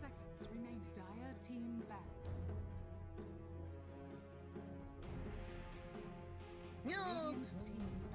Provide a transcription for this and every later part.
seconds remaining. Dire team back. Radiant team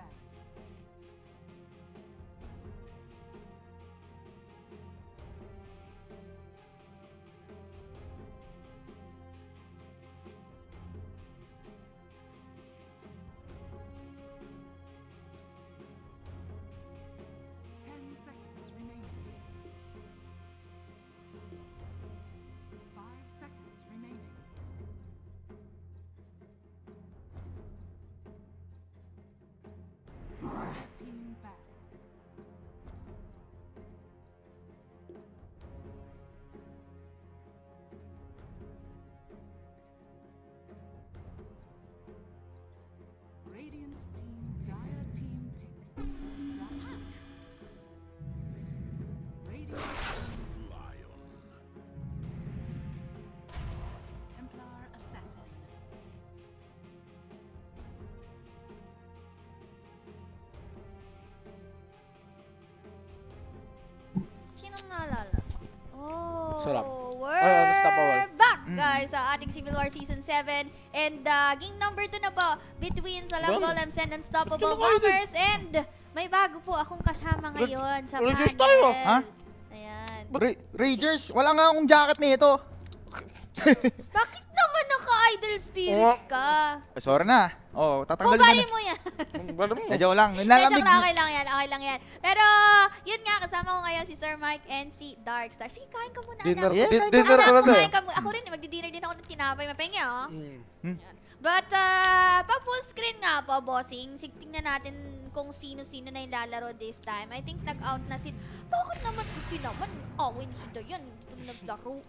Sarap. we're Ay, unstoppable. back, guys, sa ating Civil War Season 7. And uh, game number 2 na po between Salam Well, Golems and Unstoppable? Bombers. And may bago po akong kasama ngayon sa Rangers panel. tayo. Ha? Ayan. Ra- Ragers, wala nga akong jacket nito. Bakit naman naka-idle spirits ka? Eh, Sorry na. Oh, tatanggalin na. Kubari na. mo yan. Mo? Medyo lang. Hindi, Nilalamig. joke lang, okay lang yan, okay lang yan. Pero, yun nga, kasama ko ngayon si Sir Mike and si Darkstar. Sige, kain ka muna, Dinner, anak. Yeah, di- dinner Anak, ka na kumain tayo. ka muna. Ako rin, magdi-dinner din ako ng tinapay. Mapahinga, oh. Mm. But, uh, pa full screen nga po, bossing. Sig- Tingnan natin kung sino-sino na yung lalaro this time. I think nag-out na si... Bakit naman kasi naman? Awin si Dayan. Dito na naglaro.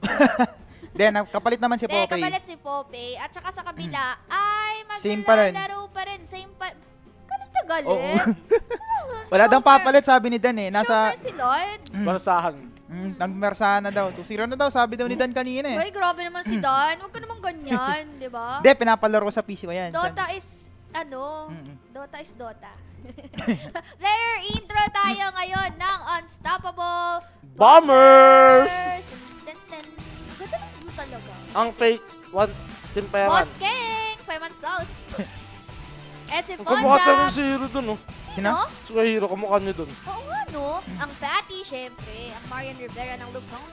Then, kapalit naman si Hindi, Poppy. kapalit si Poppy. At saka sa kabila, ay Same pa rin. maglalaro pa rin. Same pa... Galit na galit. Oo. Wala daw papalit, sabi ni Dan eh. Nasa, Shomer si Lloyd. Barasahan. mm, nagmersahan na daw. 2-0 na daw, sabi daw ni Dan kanina eh. Uy, grabe naman si Dan. Huwag ka naman ganyan, di ba? Hindi, pinapalaro ko sa PC ko yan. Dota is, ano, Mm-mm. Dota is Dota. Player intro tayo ngayon ng Unstoppable Bombers! Ang fake one team peran. Boss King! Payman Sauce. eh si Kamukha tayo Ponja. si Hero dun, oh. Sino? Si Hero, kamukha niyo dun. Oo nga, no? Ang Fatty, syempre. Ang Marian Rivera ng Lupang.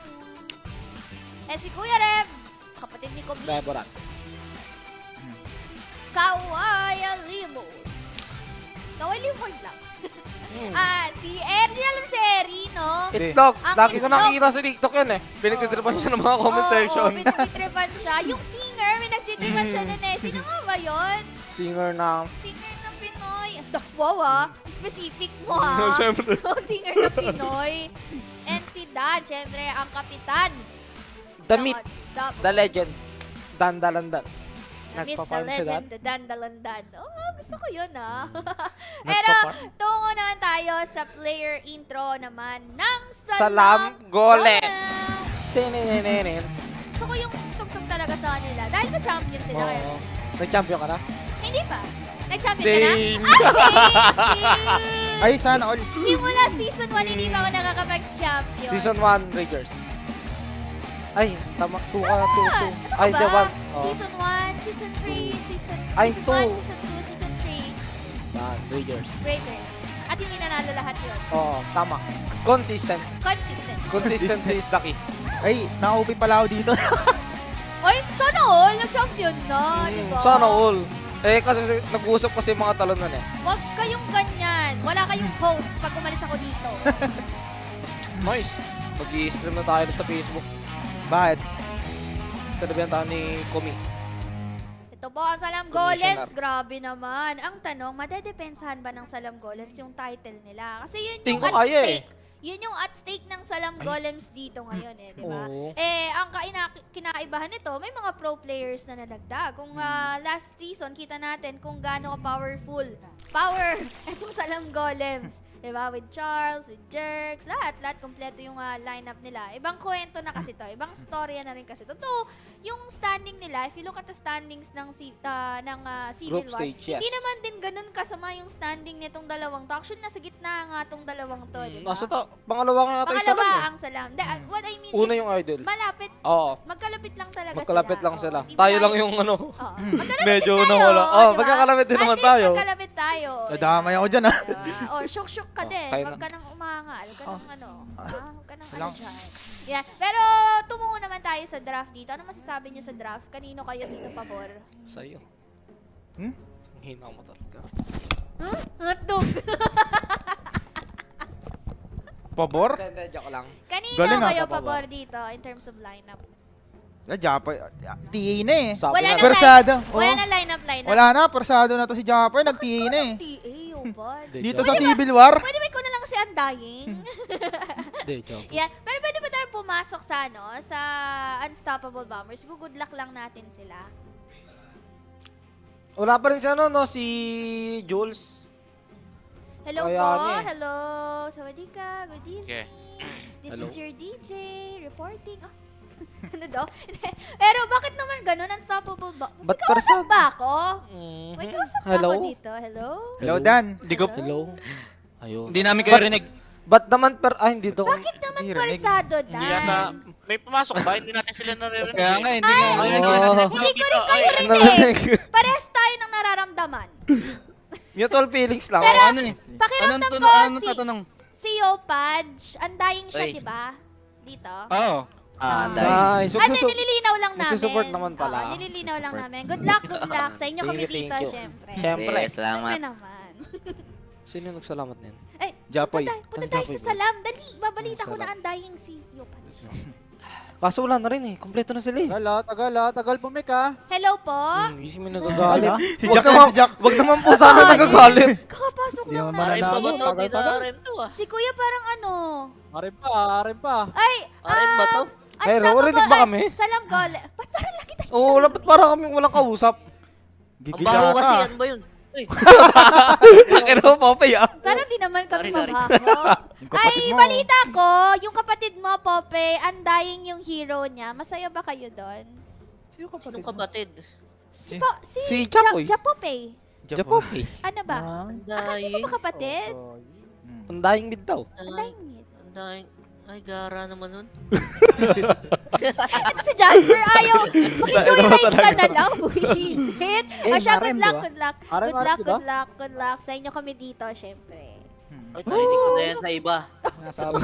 Eh si Kuya Reb. Kapatid ni Kobe. Deborah. Kawaya Limo. Kawaya Limo lang. Ah, si si Ernie, no? Itlog. Ang Lagi ko itlog. nakikita sa TikTok yan eh. Pinagtitripan siya ng mga comment Oo, section. Oo, pinagtitripan siya. Yung singer, pinagtitripan siya nun eh. Sino nga ba yun? Singer ng... Singer ng Pinoy. Ah, Wow ah, specific mo ha. Siyempre. Oh, singer ng Pinoy. And si Dad, syempre, ang kapitan. The ng. Unstoppable. The Legend. Dandalandan. The the Nagpa-farm siya legend, the dandalandan. Oh, gusto ko yun ah. Pero, tungo naman tayo sa player intro naman ng Salam, Salam Golem. Golem. Gusto ko yung tugtog talaga sa kanila. Dahil sa champion sila. Oo. Nag-champion ka na? hindi pa. Nag-champion ka na? Ah, same! same! Ay, sana all. Simula season 1, hindi pa ako nakakapag-champion. Season 1, Ragers. Ay, tama. 2 ka, 2, 2. Ano Ay, the 1. Oh. Season 1, Season 3, Season, Ay, season two. 1, Season 2, Season 3. Yan, Ragers. Breakers. At hindi nanalo lahat yun. Oo, tama. Consistent. Consistent. Consistency is the key. Ay, naka-OP pala ako dito. Oy, sana all, nag-champion na, di ba? Mm, Sana all. Eh, kasi nag-uusap kasi yung mga talon nun eh. Huwag kayong ganyan. Wala kayong host pag umalis ako dito. Nice. Mag-i-stream na tayo sa Facebook. Bakit? Sanabihan tayo ni Komi. Ito po ang Salam Golems. Grabe naman. Ang tanong, madedepensahan ba ng Salam Golems yung title nila? Kasi yun yung at kaya eh. stake. Yun yung at stake ng Salam Golems dito ngayon eh, di ba? Oo. Eh, ang kaina- kinaibahan nito, may mga pro players na nadagdag. Kung Hmm. ah, last season, kita natin kung gaano ka-powerful power. Etong Salam Golems. Diba? With Charles, with Jerks, lahat, lahat kompleto yung ah, lineup nila. Ibang kwento na kasi to, ibang storya na rin kasi to. Totoo, yung standing nila, if you look at the standings ng, si, ah, ng ah, Civil Group War, stage, yes. hindi naman din ganun kasama yung standing nitong dalawang to. Actually, nasa gitna nga tong dalawang to, di ba? Nasa ta, pangalawa nga tayo Pangalawa lang eh. ang Salam. Da, ah, what I mean Una is, yung idol. malapit, Oo. magkalapit lang talaga Magkalapit sila. lang Oo, sila. ba Tayo lang yung ano. Oo. Magkalapit Medyo din tayo, nawala. oh, Oh, di ba? magkakalapit din At naman least tayo. magkalapit tayo. Nadamay ako dyan, ah. Diba? Oh, shook-shook ka Oh, din. Huwag na. ka nang umangal. Huwag ka nang ano. Ah, huwag ka nang ano dyan. Yeah. Pero tumungo naman tayo sa draft dito. Ano masasabi niyo sa draft? Kanino kayo dito pabor? Sa'yo. Hmm? Ang hina mo talaga. Huh? Hotdog! Pabor? Hindi, joke lang. Kanino Galing, ah, kayo pabor. pabor dito in terms of lineup? La Japay. TA na eh. Wala na Persado. Wala Oo. na lineup lineup. Wala na, persado na to si Japay. Nag-TA na eh. TA, oh. Hindi, Dito sa Civil War. Pwede ba ikaw na lang si Undying? Hindi, joke. Yeah, pero pwede ba tayo pumasok sa ano, sa Unstoppable Bombers? Good luck lang natin sila. Wala pa rin si ano, no? Si Jules. Hello Kaya po, eh. hello. Sawadika, good evening. Okay. This Hello. is your DJ reporting. Oh. ano daw? pero bakit naman ganun? Unstoppable ba? May Ba't kausap person? ba ako? Mhm. May kausap ba Hello? ako dito? Hello? Hello, Dan. Hindi ko, Hello? Ayun. hindi namin kayo rinig. Ba't naman per... Ah, hindi daw. Bakit naman Hindi rinig. parsado, Dan? Hindi yata, may pumasok ba? Hindi natin sila naririnig. Kaya nga, hindi Ay, nga. Ay, Oo. narinig Hindi ko rin Ay, kayo ay, rinig. Parehas tayo ng nararamdaman. Mutual feelings lang. Pero, ano eh? Pakiramdam Anong ko tanong? Anong si, tatanong? si Yopaj, andayin siya, Oy. di ba? Dito. Oo. Ah, Ay, so, so, nililinaw lang namin. Nagsusupport naman pala. Oo, nililinaw lang namin. Good luck, good luck. Sa inyo kami Thank you, dito, thank you. syempre. Siyempre. Yes, salamat. Syempre naman. Sino yung nagsalamat niyan? Ay, Japoy. punta, tayo- punta Kasi tayo Japoy sa salam. Dali, babalita Ang ko na salam. andayin si Yopaj. Kaso wala na rin eh. Kompleto na sila eh. Tagal ah, tagal ah, tagal pumik ah. Hello po. Hmm, Hindi may nagagalit. Si Jack naman- si Jack. Wag naman po sana nagagalit. Kakapasok Hindi lang naman natin. mananalo. Arin pa ba to? Tagal, Di na tagal. to ah. Si Kuya parang ano. Arin pa, arin pa. Ay, Arin ba to? ah, Hey, unstoppable- narinig ba ay, kami? Salam gole. Ba't parang lagi tayo? Oo, wala ba't parang kami walang kausap? Ang Gigila baho kasi, ka. ano ba yun? Takin mo, Popeye ah. Parang di naman kami Sorry, sorry. mabaho. Yung kapatid Ay, mo. balita ko, yung kapatid mo, Pope, undying yung hero niya. Masaya ba kayo doon? Sino sinong kapatid? Si, po, si, Si Ja- Chapoy. Japope. Japopey. Ano ba? Ang Akala mo ba kapatid? Hmm. Ang dying mid daw. Ang Undying yun. ang dying. Ay, gara naman nun. Ito si Jasper, ayaw. Makijoyride ka na lang, buwisit. Eh, o siya, good Maren, di luck, ba? good luck. Maren, Good luck, good luck, good luck. Sa inyo kami dito, syempre. Hmm. Ay, narinig ko na yan sa iba. Nasabi.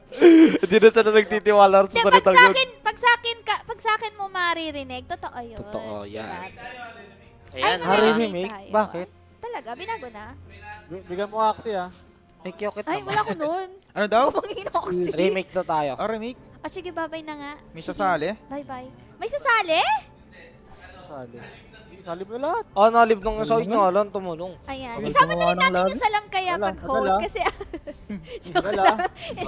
Hindi na sana nagtitiwala sa pag salitang sa yun. akin, pag sa akin, ka, pag sa akin mo maririnig, totoo yun. Totoo, yan. Diba? Ayan, Ay, tayo. Bakit? Talaga, binago na? Bi- Bigyan mo akti ah. May kiyokit Ay, naman. wala ko nun. Ano daw? Pumangin ako si. Remake daw tayo. Ah, remake. O sige, bye-bye na nga. May sasali. Bye-bye. May sasali? Sali. Sali mo lahat. Ah, nalib nung sa inyo, alam, tumulong. Ayan. Isama na rin natin yung salam kaya Wala, pag-host wala. kasi joke Wala. lang.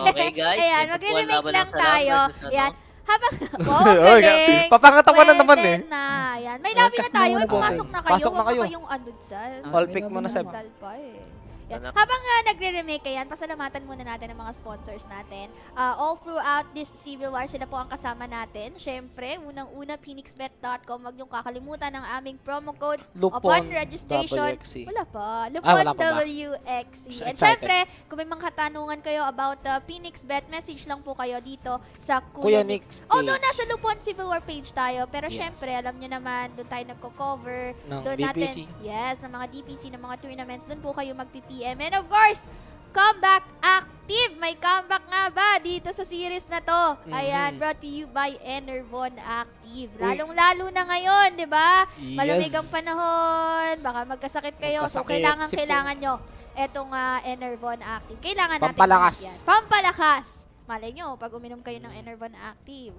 Okay, guys. Ayan, ito po ang magre-remake laban lang Salam tayo. versus ano. Ayan. Habang, wow, Oy, galing. papangatawa na naman Pwede eh. na. Ayan. May labi na na tayo. Ay, pumasok na kayo. Pasok na Huwag kayo. kayong ano dyan. All pick mo na, Seb. Mental pa eh. Yan. Habang uh, nagre-remake yan, pasalamatan muna natin ang mga sponsors natin. Uh, all throughout this Civil War, sila po ang kasama natin. Siyempre, unang-una, phoenixbet.com. Huwag niyong kakalimutan ang aming promo code Lupon upon registration. WXC. Wala pa. Lupon Ah, wala pa? WXC. And Excited. syempre, kung may mga katanungan kayo about uh, Phoenix Bet, message lang po kayo dito sa Kuya Nix. Although nasa Lupon Civil War page tayo, pero Yes. syempre, alam nyo naman, doon tayo nagko-cover. Ng Doon DPC. natin, yes, ng mga DPC, ng mga tournaments, doon po kayo mag-PPM. And of course, comeback active. May comeback nga ba dito sa series na to? Ayan, Mhm. brought to you by Enervon Active. Lalong-lalo na ngayon, di ba? Malamig ang panahon, baka magkasakit kayo. So, Magkasakit, kailangan, sipon. kailangan nyo etong uh, Enervon Active. Kailangan natin Pampalakas. yan. Pampalakas. Malay nyo, pag uminom kayo ng Enervon Active,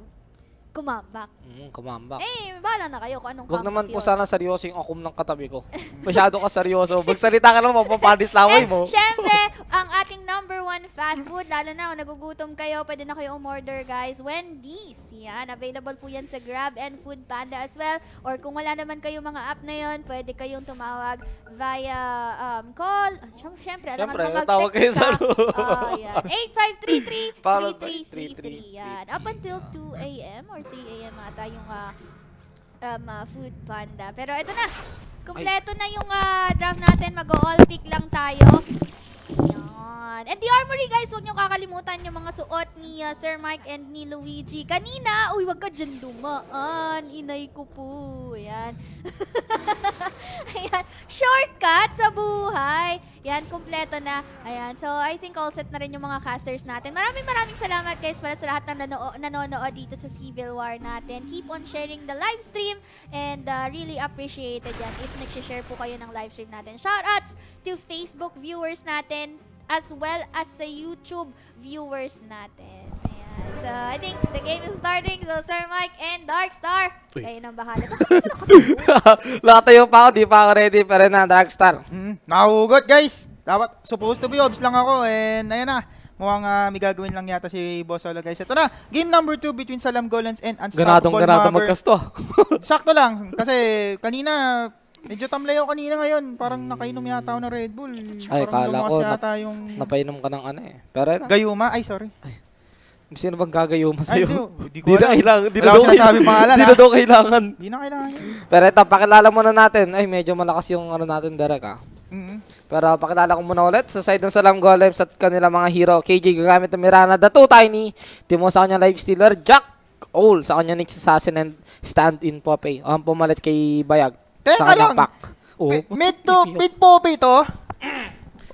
kumambak. Mm, kumambak. Eh, bahala na kayo kung anong Huwag naman po yun. sana seryoso yung akum ng katabi ko. Masyado ka seryoso. Magsalita ka lang, mapapadis laway Eh, mo. syempre, ang ating number one fast food, lalo na kung nagugutom kayo, pwede na kayo umorder, guys. Wendy's. Yan, available po yan sa Grab and Food Panda as well. Or kung wala naman kayo mga app na yon, pwede kayong tumawag via um, call. Syempre, alam naman tawag kayo sa mag-text. Ah, yan. 8533 Para 3333. Yan. Up until 2 a.m. or 3 a.m. ata yung ah, um, ah, Food Panda. Pero ito na. Kompleto na yung ah, draft natin. Mag-all pick lang tayo. Yan. And the armory, guys, huwag nyo kakalimutan yung mga suot ni ah, Sir Mike and ni Luigi. Kanina, uy, wag ka dyan dumaan. Inay ko po. Ayan. Ayan. Shortcut sa buhay. Yan, kompleto na. Ayan. So, I think all set na rin yung mga casters natin. Maraming maraming salamat, guys, para sa lahat ng nano- nanonood dito sa Civil War natin. Keep on sharing the live stream and uh, really appreciated yan if nagsishare po kayo ng live stream natin. Shoutouts to Facebook viewers natin as well as sa YouTube viewers natin. Ayan. So, I think the game is starting. So, Sir Mike and Darkstar, Uy. kayo nang bahala. Nakatayo? Pa ako, di pa ako ready. Pero na, Darkstar. Mm, nakahugot guys. Dapat supposed to be obs lang ako and ayan na. Mukhang ah, may gagawin lang yata si Boss Olo guys. Ito na, game number 2 between Salam Golans and Ganadong Unstoppable ganado Mugger. magkasto. Sakto lang kasi kanina medyo tamlay ako kanina ngayon. Parang nakainom yata ako ng Red Bull. Ay, Parang kala ko, yata yung Napainom ka ng ano eh. Pero na, gayuma. Ay, sorry. sino bang gagayo mo Ay, sa'yo? di, di ko Di na kailangan. Di na daw sinasabi pangalan, Di na ah. daw kailangan. Di na kailangan yun. Pero ito, pakilala muna natin. Ay, medyo malakas yung ano natin, Derek ah. Mm. Pero pakilala ko muna ulit sa side ng Salam Golems at kanila mga hero. KJ gagamit ng Mirana, The Two Tiny, Timo sa kanya Life Stealer, Jack Ol sa kanya Nix Assassin and Stand-in Poppy. Ang pumalit kay Bayag Teka sa kanyang lang. pack. Oh, Mi- Mid to, mid Poppy to.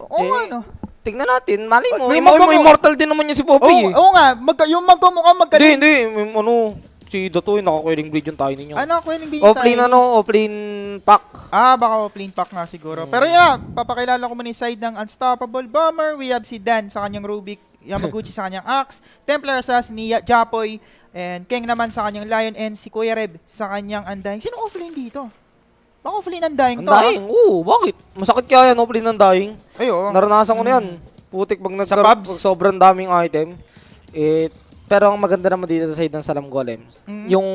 Oo Eh, ano. tingnan natin, mali mo. May magkamu- immortal din naman yung si Poppy Oo, eh. oo nga, magka, yung magkamukha Hindi, magkaling. hindi. May- Ano, si Datoy, nakakuling bleed yung Tiny niyo. Ano, Quelling Bintay? Offlane ano, offlane pack. Ah, baka plain pack nga siguro. Pero yun na, papakilala ko muna yung side ng Unstoppable Bomber. We have si Dan sa kanyang Rubik, Yamaguchi sa kanyang Axe, Templar Assassin ni Japoy, and Keng naman sa kanyang Lion, and si Kuya Reb sa kanyang Undying. Sino offlane dito? Baka offlane Undying Ang to, ah. dying. Oo, bakit? Masakit kaya yan, offlane ng dying. Ay, oo. Naranasan ko na yan. Putik pag nag Sa pubs? pag sobrang daming item. Eh, pero ang maganda naman dito sa side ng Salam Golems, Mm. yung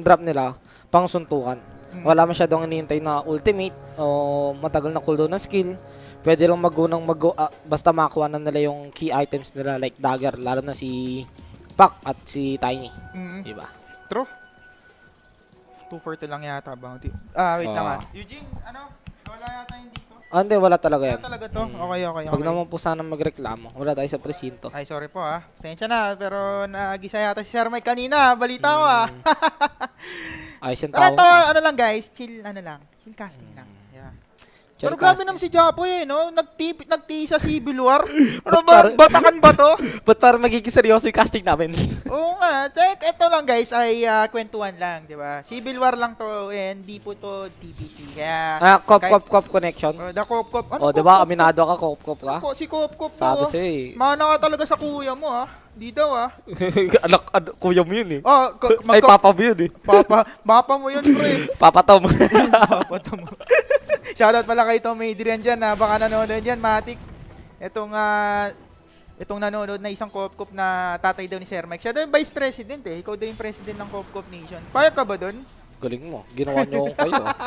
drop nila, pang suntukan. Mm. Wala masyadong inihintay na ultimate o matagal na cooldown ng skill. Pwede lang mag-unang mag ah, basta makakuha na nila yung key items nila like dagger, lalo na si Pac at si Tiny. Mm, Diba? true. 240 lang yata, bounty. Ah, wait lang Ah. Eugene, ano? Wala yata yung dito. Ah, hindi, wala talaga Wala yan. talaga to? Okay, okay, okay. Pag naman po sana magreklamo, wala tayo sa presinto. Ay, sorry po ah. Pasensya na, pero nagisa yata si Sir Mike kanina. Balita ko ah. Ayos yung Pero tao. ito, ano lang guys, chill, ano lang. Chill casting lang. Pero grabe naman si Japo eh, no? Nagtip, nagti sa Civil War. Ano ba? Batakan ba to? Ba't parang magiging seryoso yung casting namin? Oo nga. Check, ito lang guys ay ah, kwentuhan lang, di ba? Civil War lang to and di po to TPC. Kaya, ah, cop, kahit- cop, cop connection. Oh, the Cop Cop. Ano O, di ba? Aminado ka, cop, cop ka? Ko, si Cop Cop to. Sabi oh. sa'yo eh. Mana ka talaga sa kuya mo ah. Di daw ah. anak, anak, kuya mo yun eh. Oh, ko- Ay, papa mo yun eh. Papa, papa mo yun, pre. Papa Tom. Papa to mo. Shoutout pala kay Tom Adrian dyan na baka nanonood dyan, Matik. Itong, ah, itong nanonood na isang Cop-Cop na tatay daw ni Sir Mike. Siya daw yung Vice President eh. Ikaw daw yung President ng Cop-Cop Nation. Payag ka ba doon? Galing mo. Ginawa niyo kayo. ah.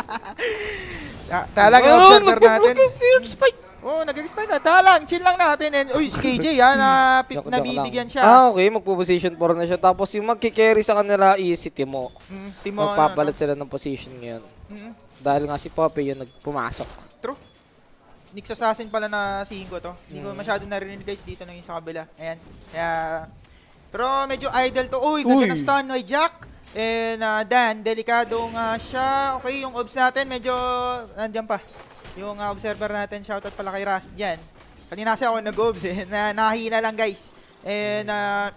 Ta talang yung Ayun, observer natin. spike. Oo, oh, nag-expect na. Talang, chill lang natin. And, uy, si KJ ha, na pip, nabibigyan siya. Ah, okay. Magpo-position 4 na siya. Tapos yung magkikarry sa kanila is si Timo. Mm, Timo, Magpapalit sila ng position ngayon. ano, mm, Dahil nga si Poppy yung nagpumasok. True. Nix Assassin pala na si Ingo to. Hindi ko Mm. masyado narinig guys dito nang yung sa kabila. Ayan. Kaya, pero medyo idle to. Uy, ganda Uy. ng stun kay Jack. And uh, Dan, delikado nga siya. Okay, yung obs natin medyo nandiyan pa. Yung uh, observer natin, shoutout pala kay Rast dyan. Kanina kasi ako nag-obs eh. Na, nahina lang guys. And uh,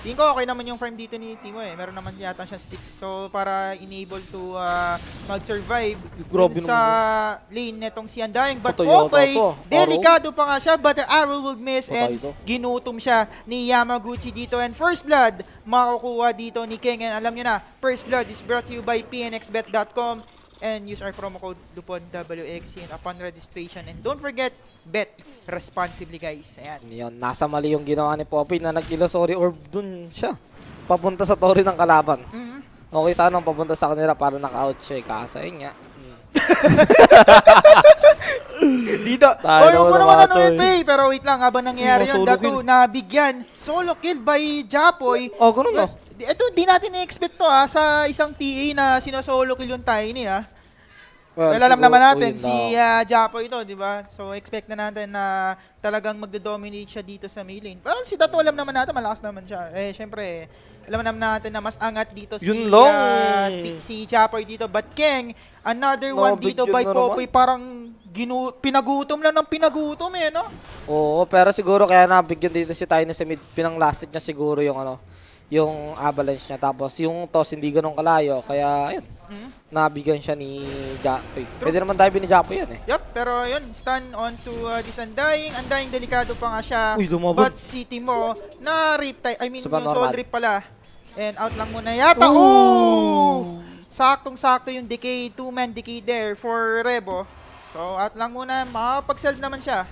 tingin ko okay naman yung farm dito ni Timo eh. Meron naman yata siyang stick. So para enable to uh, mag-survive sa lane netong si Andayang. But Ito, okay, to. delikado pa nga siya. But the arrow will miss Patay and to. ginutom siya ni Yamaguchi dito. And first blood, makukuha dito ni King. And alam nyo na, first blood is brought to you by pnxbet.com and use our promo code Lupon WXC upon registration. And don't forget, bet responsibly guys. Ayan. Yun, nasa mali yung ginawa ni Poppy na nag-illusory orb dun siya. Papunta sa tori ng kalaban. Mhm. Okay sana papunta sa kanila para naka-out siya eh. Kaso yun nga. Dito. Tayo Oy, huwag mo naman ano yun, Pay. Pero wait lang, habang nangyayari yun, kill. nabigyan. Solo kill by Japoy. Oh, ganun ba? Ito, di natin i-expect to ha, sa isang TA na sinosolo kill yung Tiny ha. Well, alam siguro- naman natin, si uh, Japoy ito, di ba? So, expect na natin na talagang magdo-dominate siya dito sa main lane. Pero si Datu, alam naman natin, malakas naman siya. Eh, syempre, alam naman natin na mas angat dito si, Yun lang. uh, ti- si Japoy dito. But Keng, another one dito by Popoy, parang ginu pinagutom lang ng pinagutom eh, no? Oo, pero siguro kaya nabigyan dito si Tiny sa mid, pinang-lasted niya siguro yung ano, yung avalanche niya. Tapos yung toss hindi ganun kalayo, kaya ayun, Mhm. nabigyan siya ni Japoy. Pwede naman tayo ni Japoy yan eh. Yup, pero yun, stun on to uh, this Undying. Undying, delikado pa nga siya. Uy, lumabog. But si Timo, na rip I mean, Super yung soul normal. rip pala. And out lang muna yata. Oh! Saktong-sakto yung decay, two-man decay there for Rebo. So, out lang muna. Makapag-self naman siya.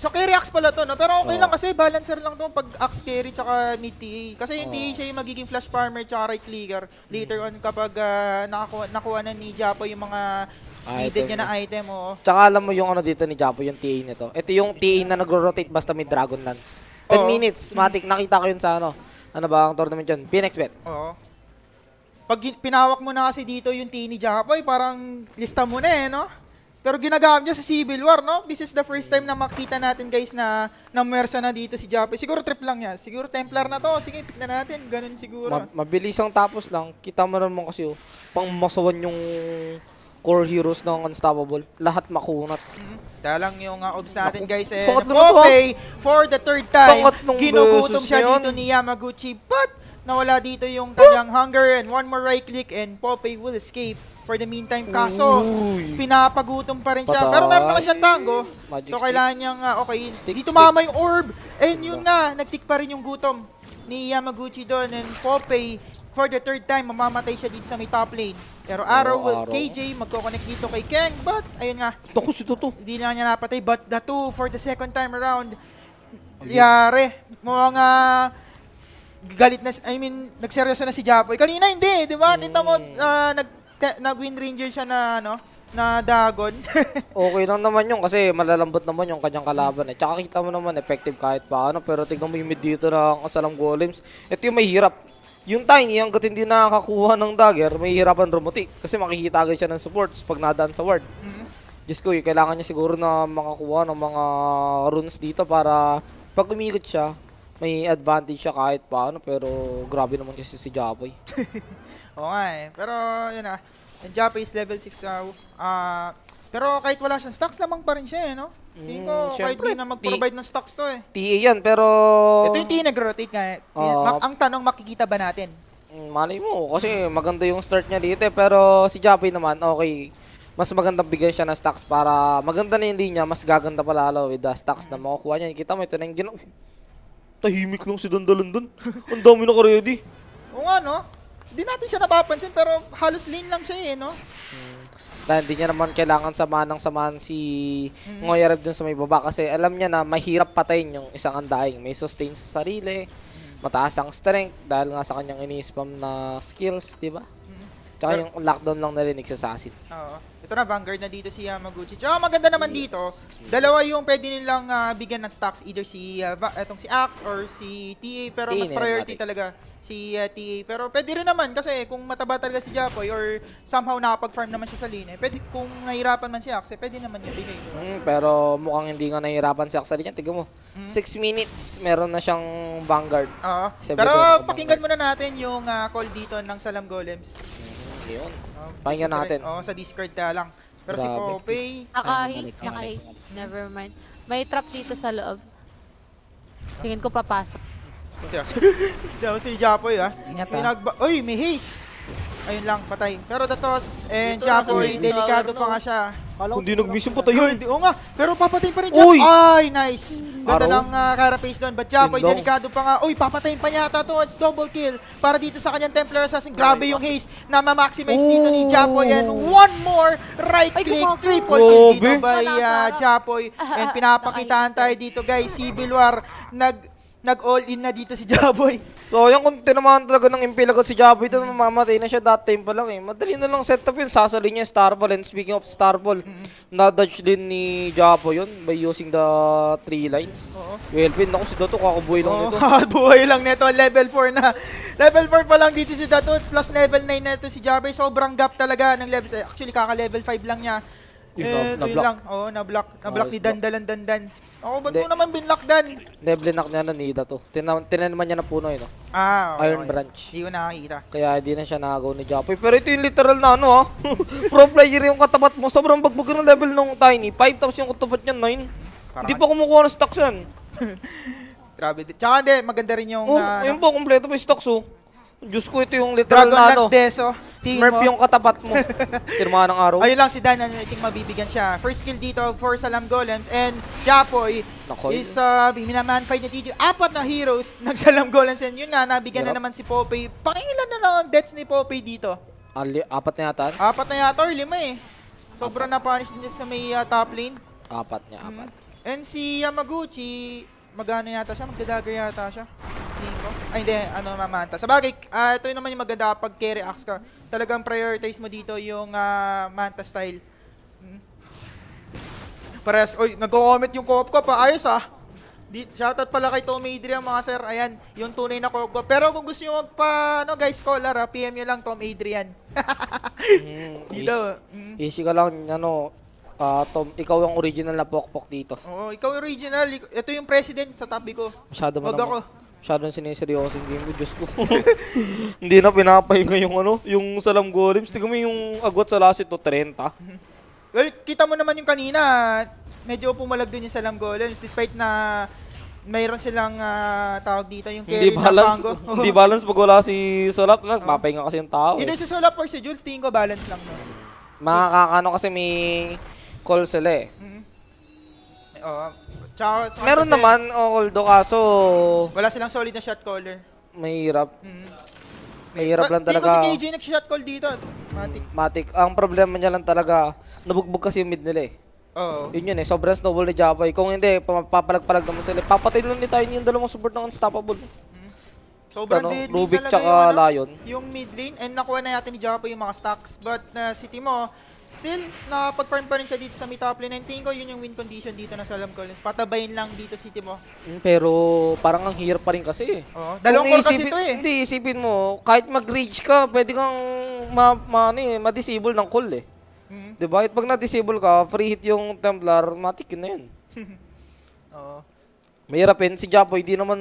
So, carry axe pala to, no? Pero okay Oo. lang kasi balancer lang to pag axe carry tsaka mid TA. Kasi hindi Oo. siya yung magiging flash farmer tsaka right clicker later on kapag ah, nakakuha, nakuha na ni Japo yung mga needed Item niya na item. Oo. Tsaka alam mo yung ano dito ni Japo, yung TA nito. Ito yung TA na nagro-rotate basta may Dragon Lance. 10 Oo. minutes, matik. Nakita ko yun sa ano. Ano ba ang tournament yun? PNX Bet. Oo. Pag pinawak mo na kasi dito yung tea ni Japoy, parang lista mo na eh, no? Pero ginagamit niya sa Civil War, no? This is the first time na makita natin, guys, na namwersa na dito si Japoy. Siguro trip lang niya. Siguro Templar na to. Sige, pick na natin. Ganun siguro. Ma- mabilis ang tapos lang. Kita mo naman kasi oh, pang masawan yung core heroes ng Unstoppable. Lahat makunat. Mhm. Kaya lang yung uh, obs natin, Naku, guys. Eh, ah. Popeye, for the third time, ginugutom siya yan. dito ni Yamaguchi. But, nawala dito yung kanyang hunger and one more right click and Popeye will escape for the meantime. Kaso, Uy. pinapagutom pa rin siya. Patay. Pero meron naman siyang tango. Magic so, kailangan niyang, ah, okay, Stick, dito stick. mama yung orb. And yun na, nagtik pa rin yung gutom ni Yamaguchi doon. And Popeye, for the third time, mamamatay siya dito sa may top lane. Pero Arrow, Oo, will, Arrow. KJ, magkoconnect dito kay Kang. But, ayun nga, Tako si Toto. hindi na niya napatay. But the two, for the second time around, yari. Mga galit na, I mean, nagseryoso na si Japoy. Kanina hindi, di ba? Kita mo, Mm. ah, nag, nag-win ranger siya na, ano, na Dagon. Okay lang naman yun kasi malalambot naman yung kanyang kalaban eh. Tsaka kita mo naman effective kahit paano pero tignan mo yung mid dito ng Asalam Golems. Ito yung mahirap. Yung Tiny, hanggat hindi nakakakuha ng dagger, may hirapan rumutik. Kasi makikita agad siya ng supports pag nadaan sa ward. Mhm. Diyos ko, eh, kailangan niya siguro na makakuha ng mga runes dito para pag umikot siya, may advantage siya kahit paano. Pero grabe naman kasi si Japoy. Oo nga eh. Pero, yun na. Yung Japoy is level 6. ah, ah, pero kahit wala siyang stocks, lamang pa rin siya eh, no? Tingin ko, Mm, kahit syempre. di na mag-provide ng stocks to eh. TA yan, pero... Ito yung tea nag-rotate nga eh. Oo. Ma- ang tanong, makikita ba natin? Mm, Malay mo, kasi maganda yung start niya dito eh. Pero si Japoy naman, okay. Mas magandang bigyan siya ng stocks para maganda na yung linya, mas gaganda pa lalo with the stocks na makukuha niya. Kita mo, ito na yung ginawa. Tahimik lang si Dandalan dun. Ang dami na ka-ready. Oo nga, no? Hindi natin siya napapansin, pero halos lane lang siya eh, no? Dahil hindi niya naman kailangan samahan ng samahan si Ngoya Rev dun sa may baba kasi alam niya na mahirap patayin yung isang andaing. May sustain sa sarili, mataas ang strength dahil nga sa kanyang ini-spam na skills, di ba? Tsaka yung lockdown lang narinig sa Assassin. Oo. Na, Vanguard na dito si Yamaguchi. Tsaka maganda naman dito, dalawa yung pwede nilang ah, bigyan ng stocks, either si, uh, etong si Axe or si TA, pero mas priority talaga si ah, TA. Pero pwede rin naman kasi kung mataba talaga si Japoy or somehow nakapag-farm naman siya sa lane, eh, pwede, kung nahirapan man si Axe, pwede naman niya bigay. Mm, pero mukhang hindi nga nahihirapan si Axel niya. Tignan mo. Mm. 6 minutes, meron na siyang Vanguard. Oo. Pero pakinggan muna natin yung ah, call dito ng Salam Golems. Mm, yun. Oh, Pakinggan sa- natin. Oo, sa Discord na lang. Pero si. Popey, Naka-haste, naka-haste. Never mind. May trap dito sa loob. Tingin ko papasok. Diyan si Japoy ah. Ingat May ah. nagba- Uy, may haze. Ayun lang, patay. Pero Datos and main delikado pa nga siya. Kala ko- Kung di nag-miss yung patay Ayun, yun. di, oo nga. Pero papatayin pa rin Uy! Japoy. Ay, nice. Ganda Araw. ng uh, carapace doon. But lang. delikado pa nga. Uy, papatayin pa yata to. It's double kill. Para dito sa kanyang Templar Assassin. Grabe yung haze na ma-maximize dito ni Japoy. And one more right click. Triple kill dito by uh, sana. Japoy. And pinapakitaan tayo dito guys. Civil War. Nag nag-all in na dito si Japoy. So, yan kung tinamahan talaga ng impel agad si Jaboy, ito mamamatay na siya that time pa lang eh. Madali na lang setup yun, sasali niya yung Starball. And speaking of Starball, na-dodge din ni Japo yun by using the three lines. Oo. Well, pin, ako si Doto, kakabuhay lang Oh, nito. buhay lang nito. Level 4 na. Level 4 pa lang dito si Dato. Plus level 9 na ito si Jabay. Sobrang gap talaga ng levels. Actually, kaka-level 5 lang niya. Yun, Eh, na- na-block. lang. Oo, na-block. Na-block ni. Dandalan Dandan. Ako, ba't Hindi. mo naman binlock Dan? Level knock niya na ni Dato. Tinan naman niya na puno yun. No? Ah, okay, Iron okay. Branch. Hindi ko nakakita. Kaya hindi na siya nakagaw ni Japoy. Pero ito yung literal na ano ha. Pro player yung katapat mo. Sobrang bagbag ng level nung Tiny. 5 tapos yung katapat niya 9. Parang- Hindi pa kumukuha ng stocks yan. Grabe. Tsaka hindi, maganda rin yung... Oh, ah, ayun ano, po, kompleto pa yung stocks oh. Diyos ko, ito yung literal Dragon na ano. Deso. Smurf mo. yung katapat mo. Tirma ng araw. Ayun lang si Dan, I think mabibigyan siya. First kill dito for Salam Golems and Japoy Nako, is uh, minaman-fight niya dito. Apat na heroes ng Salam Golems and yun nga, nabigyan na Hirap. naman si Popeye. Pakilan na lang ang deaths ni Popeye dito. Ali, apat na yata. Apat na yata or lima eh. Sobrang na-punish din niya sa may uh, top lane. Apat niya, apat. Mm. And si Yamaguchi, magano yata siya? Magdadagger yata siya. Ay hindi, ano mamanta. Sa bagay, ah, ito naman yung maganda pag carry axe ka. Talagang prioritize mo dito yung ah, manta style. Mm. Parehas, oy, nagko-comment yung co-op ko pa. Ayos ah. Di, shoutout pala kay Tom Adrian mga sir. Ayan, yung tunay na co-op ko. Pero kung gusto nyo magpa, ano guys, scholar ah, PM nyo lang Tom Adrian. Mm, Dito. easy, Mm. easy ka lang, ano, ah, Tom, ikaw ang original na pokpok dito. Oo, ikaw yung original. Ito yung president sa tabi ko. Masyado mo Wag ako. Masyadong siniseryoso yung game ko, Diyos ko. Hindi na pinapahinga yung ano, yung Salam Golems. Tingnan mo yung agwat sa lasit to, 30. Well, kita mo naman yung kanina, medyo pumalag din yung Salam Golems despite na mayroon silang ah, tawag dito yung Hindi carry na balance. Pango. Hindi balance pag wala si Solap. Lang, papahinga kasi yung tao. Dito Eh. si Solap or si Jules, tingin ko balance lang. No? Makakano kasi may call sila eh. Mhm. Oo. Tsaka, sa- Meron kasi naman, oh, although kaso Wala silang solid na shot caller. mahirap. Mhm. Mahirap Ba- lang tingin ko talaga. si KJ nag-shot call dito. Matik. Matic. Ang problema niya lang talaga, nabugbog kasi yung mid nila eh. Oo. Yun yun eh, sobrang snowball ni Japoy. Kung hindi, pa- papalag-palag naman sila. Papatay lang ni Tiny yung dalawang support ng unstoppable. Sobrang Ano, deadly Rubik talaga tsaka yung, ano, Lion. yung mid lane and nakuha na yata ni Japo yung mga stocks. But uh, si Timo, still, nakapag-farm pa rin siya dito sa mid top lane. And tingin ko yun yung win condition dito na Salam Collins. Patabayin lang dito si Timo. Mm, Pero parang ang hirap pa rin kasi eh. Oo. Dalawang core kasi ito eh. Hindi, isipin mo, kahit mag-rage ka, pwede kang ma, ma, ano eh, ma-disable ng call eh. Mhm. Diba? At pag na-disable ka, free hit yung Templar, matik yun na yun. Oo. Mahirap yun. Si Japoy, di naman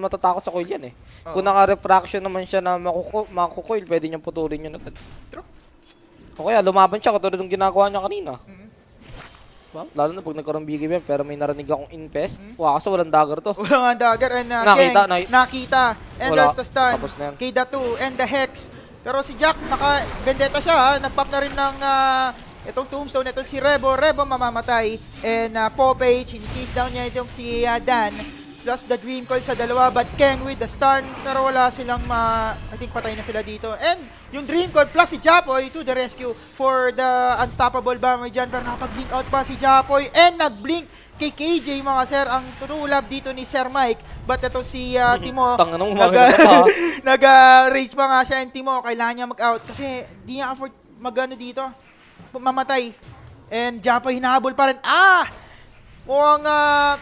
matatakot sa coil yan eh. Oo. Kung naka-refraction naman siya na makuko, makukoil, pwede niyang putulin yun agad. True. O kaya, lumaban siya katulad ng ginagawa niya kanina. Mhm. Diba? Lalo na pag nagkaroon yan, pero may narinig akong infest. Mhm. Wow, kaso walang dagger to. Wala nga dagger and uh, Nakita, Keng, na- nakita. And Wala. there's the stun. Tapos na yan. Kay Datu and the Hex. Pero si Jack, naka-vendetta siya ha. Nag-pop na rin ng ah, itong tombstone. Ito si Rebo. Rebo mamamatay. And uh, Popeye, chase down niya itong si ah, Dan. Plus the Dream Coil sa dalawa. But Keng with the stun. Pero wala silang ma... I think patay na sila dito. And yung Dream Coil plus si Japoy to the rescue for the Unstoppable Bomber dyan. Pero nakapag-blink out pa si Japoy. And nag-blink kay KJ mga sir. Ang true love dito ni Sir Mike. But ito si ah, Timo. Nag-rage pa nga siya yung Timo. Kailangan niya mag-out. Kasi di niya afford mag-ano dito. Mamatay. And Japoy hinahabol pa rin. Ah! Mukhang ah,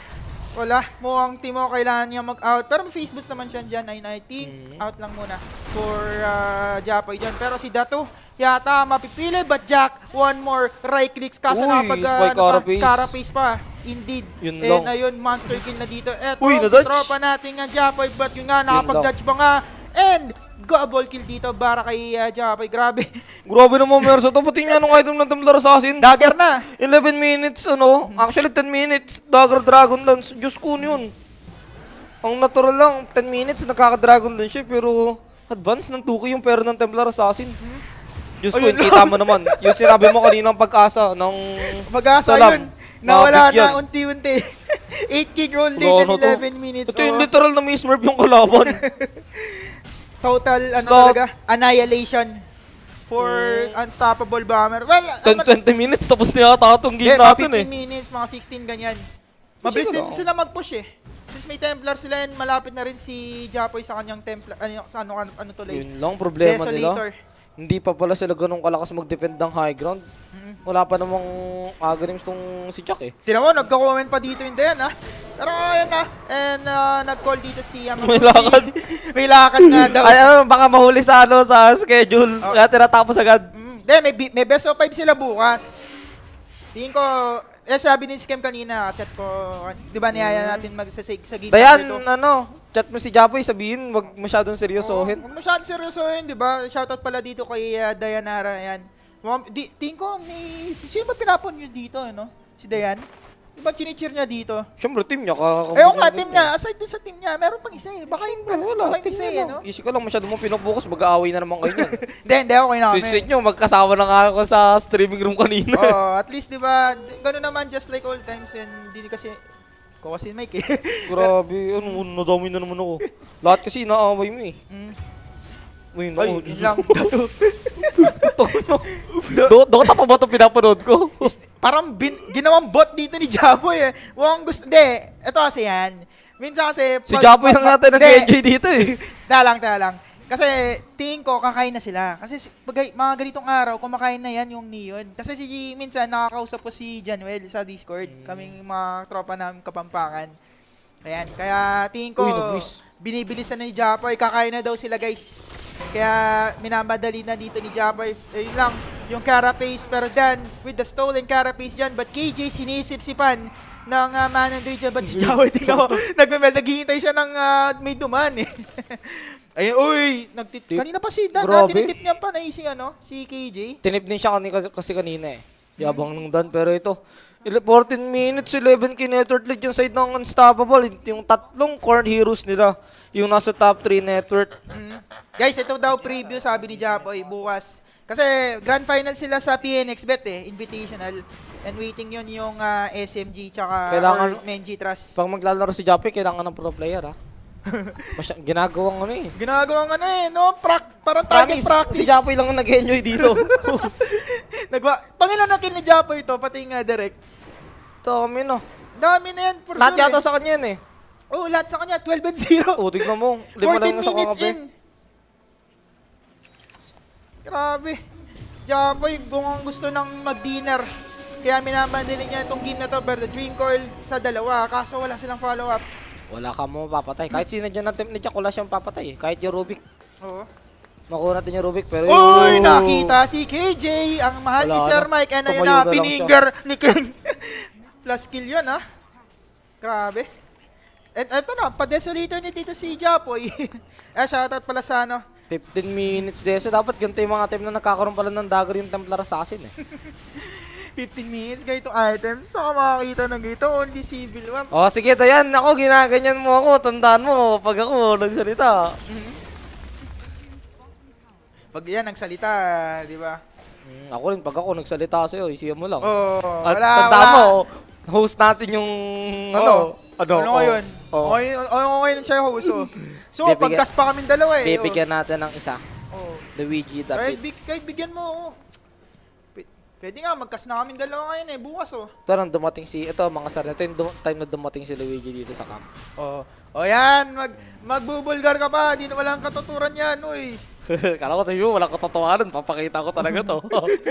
wala. Mukhang Timo kailangan niya mag-out. Pero face boots naman siya dyan. I, I think Mhm. out lang muna for uh, Japoy dyan. Pero si Datu yata mapipili. But Jack, one more right clicks. Kaso Uy, nakapag uh, carapace. Scarapace pa. Indeed. Yun And lang. ayun, monster kill na dito. Eto, Uy, si tropa natin nga Japoy. But yun nga, nakapag-dodge ba nga. And double kill dito para kay uh, Japoy. Grabe. Grabe naman, Merso. Tapating nga nung item ng Templar Assassin. Dagger na. 11 minutes, ano? Actually, 10 minutes. Dagger Dragon Lance. Diyos ko yun. Ang natural lang, 10 minutes, nagkaka-dragon din siya, pero advance ng 2K yung pero ng Templar Assassin. Diyos ko, Ayun kita mo naman. Yung sinabi mo kanina ng pag-asa ng... Salam. yun. Nawala na unti-unti. 8 gig roll na to. 11 minutes. Ito yung oh. literal na mismurf yung kalaban. Total, ano Stop. talaga, annihilation for Unstoppable Bomber. Well, 10-20 minutes, tapos na yata itong game Yeah, natin mga eh. 15 minutes, mga 16 ganyan. Mabilis din sila mag-push eh. Since may Templar sila, and malapit na rin si Japoy sa kanyang Templar, ano, sa ano, ano, ano to late. Yun lang, problema Desolator. nila. Hindi pa pala sila ganun kalakas mag-defend ng high ground. Wala pa namang agonims tong si Jack eh. Tinan mo, nagko-comment pa dito yung Dayan ha. Pero ayun na. And uh, nag-call dito si Yamaguchi. May lakad. may lakad nga daw. Ay, ano, baka mahuli sa ano, sa schedule. Oh. Kaya tinatapos agad. Mm, de, may, may best of 5 sila bukas. Tingin ko, eh sabi ni Scam kanina, chat ko, di ba niyaya natin magsasig sa game Dayan, ano, chat mo si Japoy, sabihin, wag masyadong seryosohin. Oh, huwag masyadong seryosohin, di ba? Shoutout pala dito kay uh, Dayanara, yan. Ma'am, di, tingin ko, may, sino ba pinapon nyo dito, ano? Si Dayan? Di ba chinicheer niya dito? Siyempre, team niya. Ka Eh, oo nga, team niya. Aside dun sa team niya, meron pang isa eh. Baka yung, Wala, baka yung isa eh, no? Easy ka lang, masyado mo pinubukas, mag-aaway na naman kayo niyan. Hindi, hindi, okay na kami. Sweet nyo, magkasama na nga ako sa streaming room kanina. oh, at least 'di ba, gano'n naman just like old times and hindi kasi ko kasi Mike eh. Grabe, ano, nadami na naman ako. Lahat kasi inaaway mo eh. Mm. Uy, Ay, no, yun lang. Dato. Do Dota pa ba ito pinapanood ko? Parang bin, ginawang bot dito ni Jaboy eh. Mukhang gusto, hindi, ito kasi yan. Minsan kasi... si Japoy lang natin nag-enjoy dito eh. Tala lang, tala lang. Kasi tingin ko kakain na sila. Kasi si- pag, mga ganitong araw, kumakain na yan yung Neon. Kasi si minsan nakakausap ko si Januel sa Discord. Hmm. Kaming mga tropa namin kapampangan. Ayan, kaya tingin ko Uy, binibilisan na ni Japoy. Kakain na daw sila guys. Kaya minamadali na dito ni Japoy. Ayun lang, yung Carapace. Pero Dan, with the stolen Carapace dyan. But KJ sinisip-sipan ng uh, man and region. But si Japoy, tingnan mo, nagmamel, naghihintay siya ng ah, may duman eh. Ayun, uy, nagtit Tip. kanina pa si Dan, Grabe. natin tip niya pa na si ano, si KJ. Tinip din siya kanina, kasi, kanina eh. Yabang nung Dan, pero ito, il- 14 minutes, 11 kinetwork lead yung side ng Unstoppable. Yung tatlong core heroes nila, yung nasa top 3 network. Mm. Guys, ito daw preview sabi ni Japoy bukas. Kasi grand final sila sa PNX Bet eh, invitational. And waiting yun yung ah, SMG tsaka Kailangan- Menji Trust. Pag maglalaro si Japoy, kailangan ng pro player ha. Masya, ginagawang ano eh. Ginagawang ano eh, no? Prac- parang target Promise, practice. si Japoy lang ang nag-enjoy dito. Nagwa Pangilan na ni Japoy to, pati nga direct. Dami no. Dami na yan, for Lahat sure yata eh. sa kanya yan eh. Oh, lahat sa kanya, 12 and 0. O, tignan mo. Lima 14 lang sa minutes in. Grabe. Japoy, kung ang gusto ng mag-dinner, kaya minamandali niya itong game na to, pero the dream call sa dalawa, kaso wala silang follow-up. Wala ka mo mapapatay. Kahit sino dyan ang temp ni Jack, wala siyang papatay eh. Kahit yung Rubik. Oo. Makuha natin yung Rubik, pero... Uy, nakita si KJ, ang mahal ni Wala Sir na. Mike, ano yun Tumayo na, na pininger ni King. Plus kill yun, ha? Grabe. And eto na, pa-desolator ni dito si Japoy. eh, shoutout pala sa ano, 15 minutes din. So, dapat ganito yung mga team na nagkakaroon pala ng dagger yung Templar Assassin eh. 15 minutes, ganitong item. Saan ka makakita ng ganito? Only civil one. oh, sige, Dayan. Ako, ginaganyan mo ako. Tandaan mo pag ako nagsalita. Pag yan, nagsalita, di ba? Mm, ako rin, pag ako nagsalita sa'yo, isiyan mo lang. Oo, oh, At wala, tandaan wala. mo, host natin yung ano. ano, Ano, ano oh, ngayon? oh. Okay, okay, okay nun siya yung host, oh. So, Bibigyan- pagkas pa kaming dalawa eh. Bibigyan natin ng isa. Oh. The Ouija Kahit, David. big, kahit bigyan mo, oh. Pwede nga, magkas na kaming dalawa ngayon eh, bukas, oh. Ito nang dumating si, ito mga sir, ito yung time na dumating si Luigi dito sa camp. Oh, oh yan, mag, magbubulgar ka pa, di na walang katuturan yan, uy. Kala ko sa iyo, walang katotohanan, papakita ko talaga to.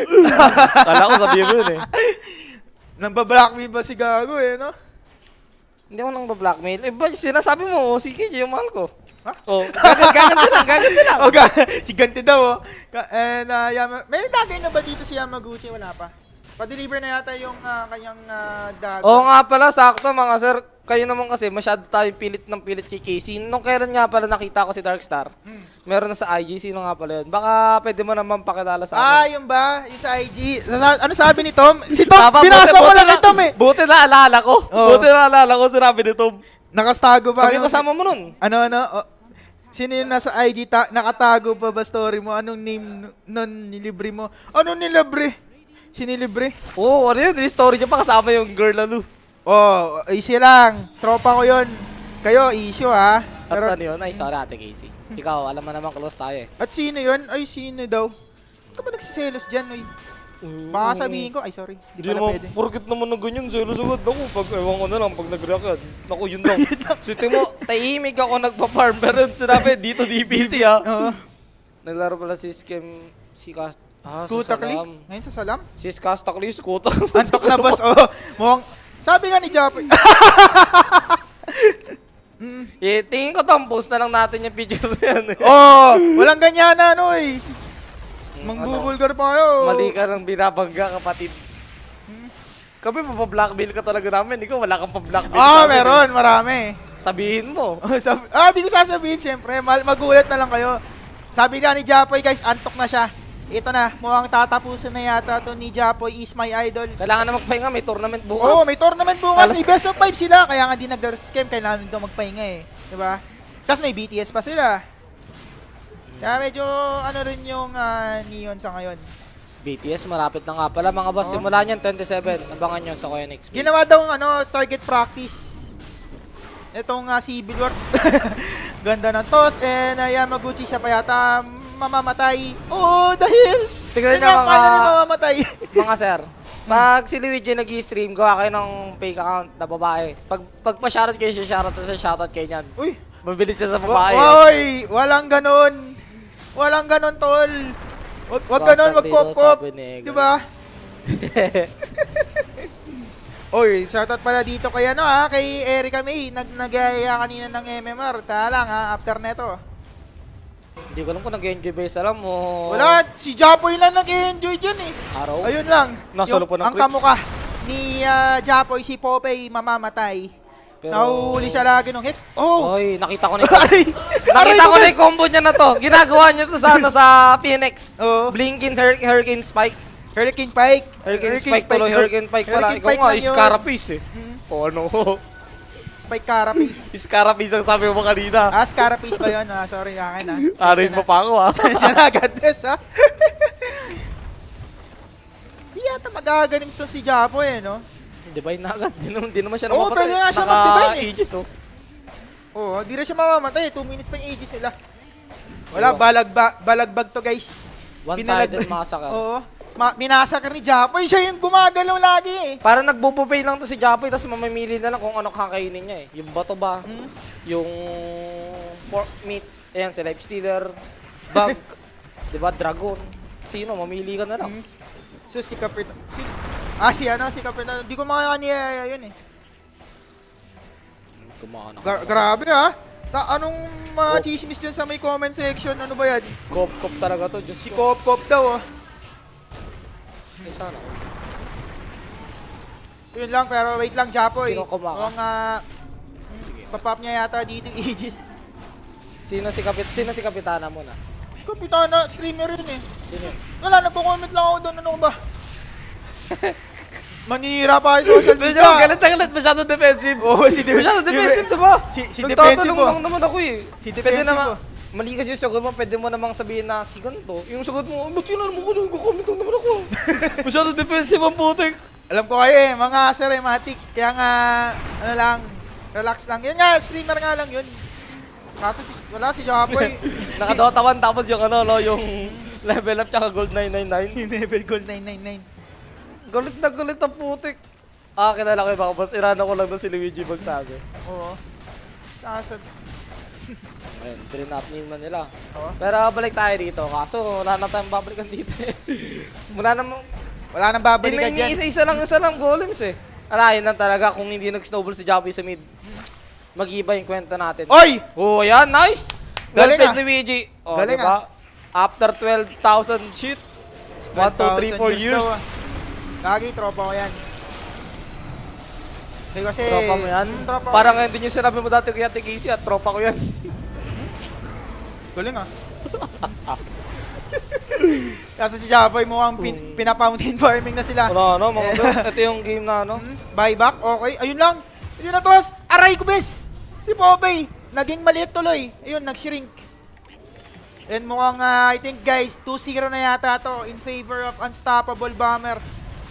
Kala ko sabihin mo yun eh. Nang bablock me ba si Gago eh, no? Hindi ako nang blackmail. Eh, ba, sinasabi mo, si KJ, yung mahal ko. Ha? Oh, gagan, gaganti lang, gaganti lang. Oh, ga- si Ganti daw, oh. And, uh, Yama- may dagger na ba dito si Yamaguchi? Wala pa. Pa-deliver na yata yung ah, kanyang uh, dagger. Oo nga pala, sakto mga sir. Kayo naman kasi, masyado tayo pilit ng pilit kay Casey. Nung kailan nga pala nakita ko si Darkstar, Hmm. meron na sa IG, sino nga pala yun? Baka pwede mo naman pakilala sa Ah, akin. yung ba? Yung sa IG. Sa- Ano sabi ni Tom? Si Tom, Tama, binasa buti- mo buti lang na- ni Tom eh. Buti na alala ko. Oo. Buti na alala ko sinabi ni Tom. Nakastago ba? Kami Ano- kasama mo nun. Ano, ano? O, sino yung nasa IG? Ta- nakatago pa ba story mo? Anong name nun nilibre mo? Anong nilibre? Sinilibre? Oo, ano yun? Yung story niya pa kasama yung girl na Lu. Oh, easy lang. Tropa ko yon. Kayo, issue ha. At Pero, ano yun? Ay, sorry ate Casey. Ikaw, alam mo naman close tayo eh. at sino yon? Ay, sino daw? Ka ba nagsiselos dyan? Uy? Baka sabihin ko, ay sorry, di Di pala naman, pwede. porkit naman na ganyan, selos agad ako. Pag ewan ko na lang, pag nag-react. Naku, yun lang. Suti mo, tahimik ako nagpa-farm. Pero sinabi, dito DPC ha. Oo. Naglaro pala si Skem, si Cast... Ah? Salam. Ngayon sa Salam? Si Kastakli, Scooter. Antok na boss, oh. Mukhang, sabi nga ni Japoy. eh, tingin ko to, post na lang natin yung picture na yan. eh. oh, walang ganyan na, ano eh. Mangbubulgar pa kayo. Mali ka ng binabangga, kapatid. Kami, mapablackmail ka talaga namin. Ikaw, wala kang pa-blackmail. Ah, sa amin, meron, marami. eh. Sabihin mo. Oh, ah, di ko sasabihin, syempre. Magulat na lang kayo. Sabi nga ni Japoy, guys, antok na siya. Ito na, mukhang tatapusin na yata to ni Japoy is my idol. Kailangan na magpahinga, may tournament bukas. Oo, oh, may tournament bukas. Alas- May best of 5 sila. Kaya nga di nag-scam. Kailangan daw magpahinga eh. Diba? Tapos may BTS pa sila. Kaya medyo ano rin yung ah, Neon sa ngayon. BTS, malapit na nga pala mga boss. Oo. Simula niyan, 27. Abangan nyo sa Koya next week. Ginawa daw ano, target practice. Itong uh, Civil War. Ganda ng toss. And uh, Yamaguchi siya pa yata mamamatay. Oh, the hills! Tignan Yun niyo mga- mamamatay? mga sir, pag si Luigi nag-stream, gawa kayo ng fake account na babae. Pag, pag pa-shoutout kayo siya, shoutout siya, shoutout kayo niyan. Uy! Mabilis siya sa babae. Oy! Walang ganon! Walang ganon, tol! Wag, wag ganon, wag kop-kop! Diba? Oy, shoutout pala dito kay ano ha, kay Erica May. Nag nagaya kanina ng MMR. Tala lang ha, after neto. Hindi ko alam kung nag-enjoy ba salam mo. Wala, si Japoy lang nag-enjoy dyan eh. Araw. Ayun lang. Nasa Yung- lupa ng Ang creep. kamukha ni ah, Japoy, si Popeye, mamamatay. Pero- Nahuhuli siya lagi ng Hex. Oh! Oy, nakita ko na yung Aray! Aray Nakita ko na yung combo niya na to. Ginagawa niya to sa ano sa Phoenix. Oo. Blinking Hur- Hurricane Spike. Hurricane Pike. Hurricane, Spike, tuloy Hurricane Spike pala. Hurricane Ikaw Pike nga. Scarapis eh. Mm, O ano? Spike Carapace. Scarapis ang sabi mo kanina. ah, Scarapace ba yun? Ah, sorry, akin ah. Arin mo pa ako ah. Diyan agad, Des, ha? Di yata magagaling to si Japoy, eh, no? Divine na agad. Di naman, di naman siya Oo, namamatay. pwede nga siya mag-divine eh. Oh. Oo, di rin siya mamamatay. 2 minutes pa yung ages nila. Wala, Ayun. balagba, balagbag to, guys. One-sided massacre. Oo. Ma- minasakar ni Japoy. Siya yung gumagalaw lagi eh. Parang nagbubupay lang to si Japoy tapos mamimili na lang kung ano kakainin niya eh. Yung bato ba? Hmm? Yung pork meat. Ayan, si Life Stealer. Bug. di ba? Dragon. Sino? Mamili ka na lang. Hmm? So, si Kapitan... Si, ah, si ano, si Kapitan... Di ko makakaniya yun eh. Kumakan ako. Gra- grabe ha. Ta anong mga chismis dyan sa may comment section? Ano ba yan? Kop-kop talaga to. Diyos Si ko. Kop Kop daw oh. Ay, sana. Yun lang, pero wait lang. Sino kumaka? Kung uh, papap niya yata dito Aegis. Sino si Kapit Sino si Kapitana mo na? Kapitana, streamer yun eh. Sino? Wala, nagko-comment lang ako doon. Ano ba? Manira pa yung social Medyo media. galit na galit. Masyado defensive. Oo, si Def- Masyado defensive, diba? Si, si defensive po. lang naman ako eh. Si defensive naman, mali kasi yung sagot mo, pwede mo namang sabihin na si ganito. Yung sagot mo, ba't yun alam mo ko, nagko-comment lang naman ako. Masyado defensive ang putik. Alam ko kayo eh, mga cerematic. Kaya nga, ano lang, relax lang. Yun nga, streamer nga lang yun. Kaso si, wala si Japoy. Nakadota 1 tapos yung ano, no, yung level up tsaka gold 999. Level gold 999. Galit na galit ang putik. Ah, kilala ko yung mga boss. Irano ko lang na si Luigi magsabi. Oo. Sasab... Ayun, trinap naman nila. Oo. Pero balik tayo dito. Kaso wala na tayong babalikan dito eh. Wala namang... Wala nang babalikan na dyan. iniisa-isa lang yung salam golems eh. Ala, yun lang talaga kung hindi nag-snowball si Javi sa mid. Mag-iba yung kwento natin. Oy! Oh, yan, nice! Galing ah. Luigi. Oh, Galing diba? After 12,000 shoot. 1, 2, 3, 4 years. ah. Lagi, tropa ko yan. Okay, kasi... Tropa mo yan? Mm, tropa Parang ngayon din yung sinabi mo dati kay Ate Casey at tropa ko yan. Galing ah. Kasi si Japoy mukhang pin, pinapountain farming na sila. Ano, ano, mga girl. Ito yung game na ano. Hmm, Buyback, okay. Ayun lang. Ayun na, Tos. Aray ko, bes! Si Popeye, naging maliit tuloy. Ayun, nag-shrink. And mukhang, ah, I think guys, 2-0 na yata to in favor of Unstoppable Bomber.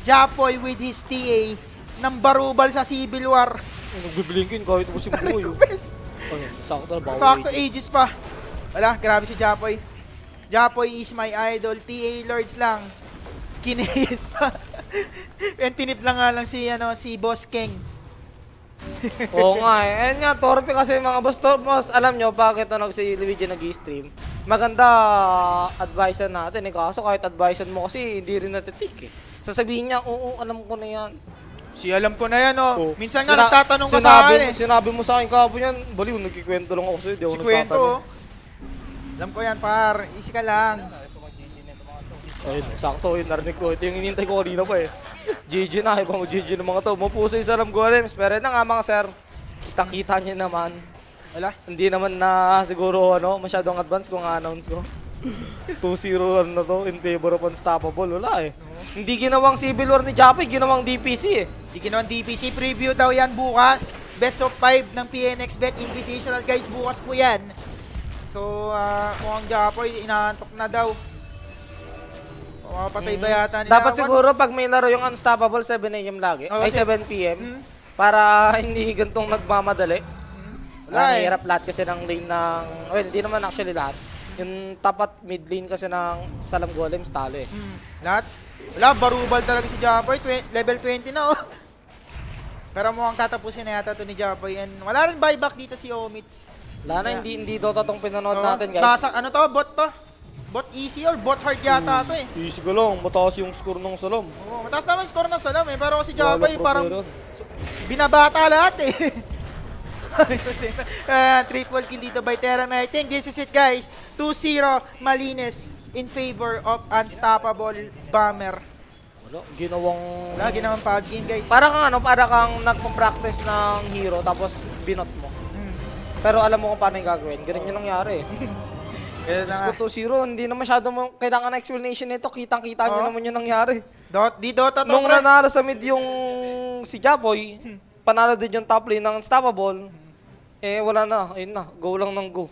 Japoy with his TA ng barubal sa Civil War. Nagbiblingkin kahit ubos yung buo yun. Bes, Ayun, Sakto na, Sakto ages pa. Wala, grabe si Japoy. Japoy is my idol. TA Lords lang. Kinis pa. And tinip lang nga lang si, ano, si Boss King. Oo nga eh. Ayun nga, torpe kasi mga boss. To, alam nyo bakit ano si Luigi nag-stream? Maganda advice natin eh. Kaso kahit advice mo kasi hindi rin natitik eh. Sasabihin niya, oo, alam ko na yan. Si alam ko na yan, oh. Oh. Minsan nga Sina- nagtatanong ka sa akin eh. Sinabi mo sa akin kahapon yan, baliw, nagkikwento lang ako sa'yo, di ako Si Kwento, nagtatanong. oh. Alam ko yan, par. Easy ka lang. Ayun, sakto yun, narinig ko. Ito yung inintay ko kanina pa eh. GG na, iba mo GG ng mga to. Mapuso yung salam golems. Pero yun na nga mga sir, kitang-kita niyo naman. Wala. Hindi naman na siguro ano, masyadong advance kung announce ko. 2-0 ano na to in favor of unstoppable. Wala eh. Hindi ginawang Civil War ni Jappy, ginawang DPC eh. Di ginawan DPC preview daw yan bukas. Best of 5 ng PNX Bet Invitational guys. Bukas po yan. So, ah, mukhang Japoy, inaantok na daw. Mapapatay ba yata nila? Mm. Dapat siguro pag may laro yung unstoppable 7 AM lagi. Oo, ay si- 7 PM. Hmm? Para hindi gantong nagmamadali. Wala Wala, eh. hirap lahat kasi ng lane ng... Well, hindi naman actually lahat. Yung top at mid lane kasi ng Salam Golems talo eh. Hmm, lahat? Wala, barubal talaga si Japoy. Twe- level 20 na oh. Pero mukhang tatapusin na yata to ni Japoy. And wala rin buyback dito si Omits. Wala na, hindi, hindi Dota tong pinanood Oo, natin guys. Nasa, ano to? Bot to? Bot easy or bot hard yata to eh. Easy ka lang, mataas yung score ng Salam. Oo, mataas naman yung score ng Salam eh. Pero si Wala Japoy problema parang ron. binabata lahat eh. Ah, triple kill dito by Terra Knight. I think this is it guys. 2-0 Malines in favor of Unstoppable Bomber. Wala, ginawang... Lagi naman pub game guys. Para kang ano, para kang nagpa-practice ng hero tapos binot mo. Hmm. Pero alam mo kung paano yung gagawin. Ganun yung nangyari eh. Ganun na nga. Gusto 2-0, hindi na masyado mo kailangan na explanation nito. Kitang-kita nyo Oo. naman yung nangyari. Dot, di Dota to Nung pre. nanalo sa mid yung si Jaboy, panalo din yung top lane ng Unstoppable, eh wala na, ayun na, go lang ng go.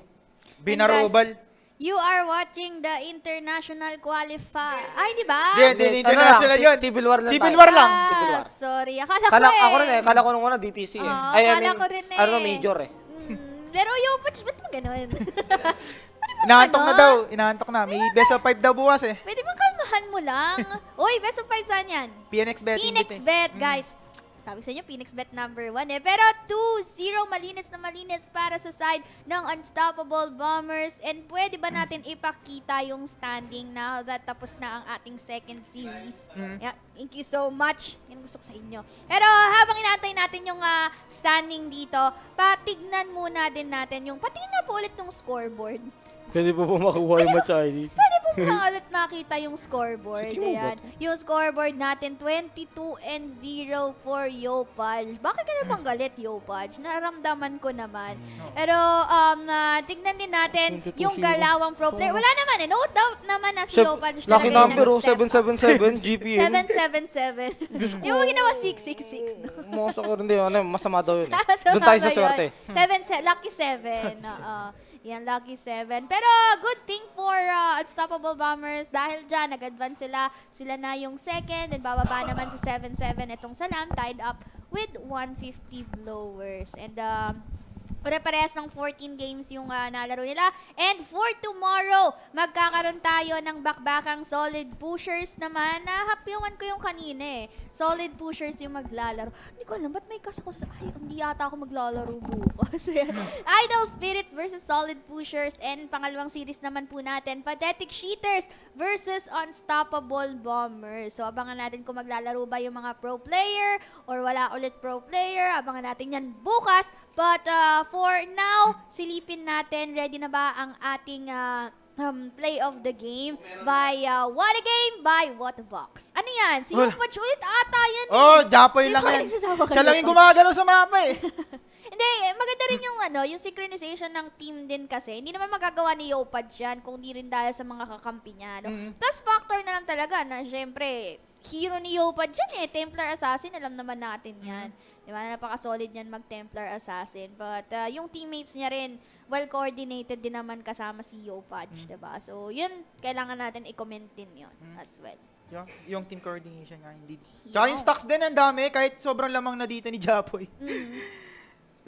Binarubal. You are watching the international qualifier. Ay, di ba? Hindi, hindi, Ano international lang, yun. Civil War lang Civil tayo. War lang. Ah, Civil War. sorry. Akala ko Kala, eh. ako rin eh, kala ko nung una DPC eh. Oo, Ay, I kala mean, ko rin Ano, eh. major eh. Mm, pero yo, ba't, ba't mo ganun? Inaantok na Ano? daw. Inaantok na. May best of 5 daw bukas eh. Pwede mo kalmahan mo lang. Uy, best of 5 saan yan? PNX bet. Eh. Bet, Mm. guys. Sabi sa inyo, Phoenix Bet number 1 eh. Pero 2-0 malinis na malinis para sa side ng Unstoppable Bombers. And pwede ba natin ipakita yung standing na that tapos na ang ating second series? Mm. Yeah, thank you so much. Yan gusto ko sa inyo. Pero habang inaantay natin yung ah, standing dito, patignan muna din natin yung, patingin na po ulit yung scoreboard. Pwede po po makuha yung match ID. Pwede po ba ulit makita yung scoreboard? Sige mo, Ayan. Yung scoreboard natin, 22 and 0 for Yopaj. Bakit ka naman galit, Yopaj? Naramdaman ko naman. Pero, um, ah, tignan din natin 22-0. yung galawang pro player. Wala naman eh. No doubt naman na si Sep- Yopaj yung number oh, nag-step up. 777, GPM. 777. Yung mga ginawa 666, no? Mga sa hindi, ano, masama daw yun eh. Doon tayo sa swerte. Seven, se- lucky seven. Oo. Yan, lucky seven. Pero good thing for uh, Unstoppable Bombers dahil dyan, nag-advance sila. Sila na yung second and bababa naman sa 7-7 itong Salam tied up with 150 blowers. And um, Pare-parehas ng 14 games yung ah, nalaro nila. And for tomorrow, magkakaroon tayo ng bakbakang solid pushers naman. Nahapyungan ko yung kanina eh. Solid pushers yung maglalaro. Hindi ko alam, ba't may kas ako sa... Ay, hindi yata ako maglalaro bukas. Idol Spirits versus Solid Pushers. And pangalawang series naman po natin, Pathetic Cheaters versus Unstoppable Bombers. So, abangan natin kung maglalaro ba yung mga pro player or wala ulit pro player. Abangan natin yan bukas. But uh, for now, silipin natin, ready na ba ang ating uh, um, play of the game by uh, What a Game by What a Box. Ano yan? Si Wala. Yupach ulit ata yan eh. Oh, Japoy Di lang yan. Siya lang yung gumagalaw sa mapa eh. Hindi, eh, maganda rin yung ano, yung synchronization ng team din kasi. Hindi naman magagawa ni Yopad yan kung di rin dahil sa mga kakampi niya. No? Mm. Plus factor na lang talaga na syempre, hero ni Yopa dyan eh. Templar Assassin, alam naman natin yan. Di ba? Napaka-solid yan mag-Templar Assassin. But uh, yung teammates niya rin, well-coordinated din naman kasama si Yopaj, di ba? So, yun, kailangan natin i-comment din yun as well. Yung, yung team coordination nga, hindi. Tsaka yung stocks din, ang dami. Kahit sobrang lamang na dito ni Japoy. Mm.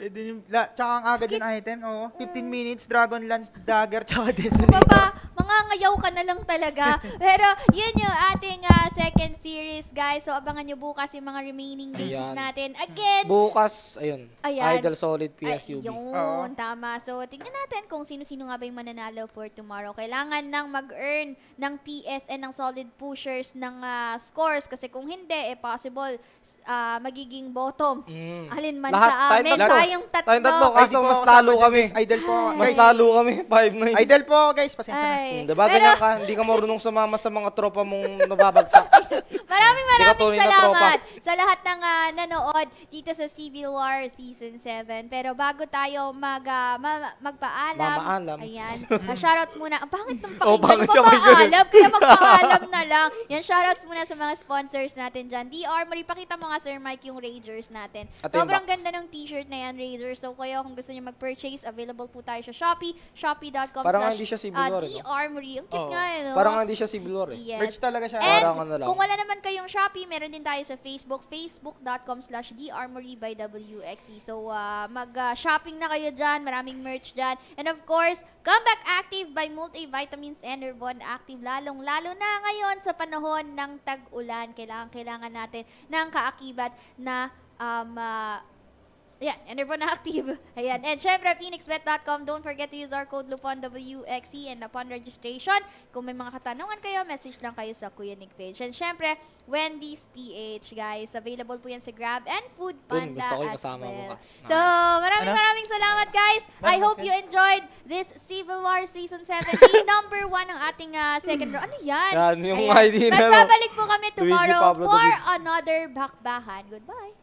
Pwede yung, la, tsaka ang aga din item, oo. 15 minutes, Dragon Lance, Dagger, tsaka Kung Desolate. pa, mangangayaw ka na lang talaga. Pero, yun yung ating ah, second series, guys. So, abangan nyo bukas yung mga remaining games Ayan. natin. Again, Bukas, ayun. Ayan. Idol Solid PSUB. Ayun, tama. So, tingnan natin kung sino-sino nga ba yung mananalo for tomorrow. Kailangan nang mag-earn ng PS and ng solid pushers ng ah, scores. Kasi kung hindi, eh possible ah, magiging bottom. Mm. Alin man Lahat, sa amin. tatlo. Tayong tatlo. Tayong tatlo, Ay, kaso mas talo kami. Idol po. Mas talo kami, 5-9. Idol po, guys. Pasensya na. Hmm, diba Pero, ganyan ka? Hindi ka marunong sumama sa mga tropa mong nababagsak. Maraming maraming salamat sa lahat ng ah, nanood dito sa Civil War Season 7. Pero bago tayo mag, ah, ma- magpaalam. Mamaalam. Ayan. ah, shoutouts muna. Ang pangit ng Oh, pakinggan. pangit may ganun. Papaalam. Kaya magpaalam na lang. Yan, shoutouts muna sa mga sponsors natin dyan. D Armory, pakita mo nga Sir Mike yung Ragers natin. At Sobrang ganda ng t-shirt na yan, Ragers. So kayo kung gusto niyo mag-purchase, available po tayo sa Shopee. Shopee.com Parang slash hindi siya Civil War, eh, D no? Armory. Ang cute Oo. nga, eh, no? Parang hindi siya Civil War eh. Yes. Merch talaga siya. And Parang ano lang. kung wala naman kayong Shopee, meron din tayo sa Facebook, facebook.com slash thearmory by WXE. So, uh, mag-shopping na kayo dyan. Maraming merch dyan. And of course, Comeback Active by Multivitamins and Herbon Active. Lalong-lalo na ngayon sa panahon ng tag-ulan. Kailangan-kailangan natin ng kaakibat na um, uh, Ayan, Enervon Active. Ayan. And syempre, phoenixbet.com. Don't forget to use our code LUPON WXE and upon registration, kung may mga katanungan kayo, message lang kayo sa Kuya Nick page. And syempre, Wendy's PH, guys. Available po yan sa Grab and Food Panda gusto ko yung as kasama well. bukas. So, maraming Ano? maraming salamat, guys. I Ano, hope okay. you enjoyed this Civil War Season 17. number one ang ating ah, second row. Ano yan? Yan, yung Ayan. ID na? Magbabalik po kami tomorrow Pablo for another bakbahan. Goodbye.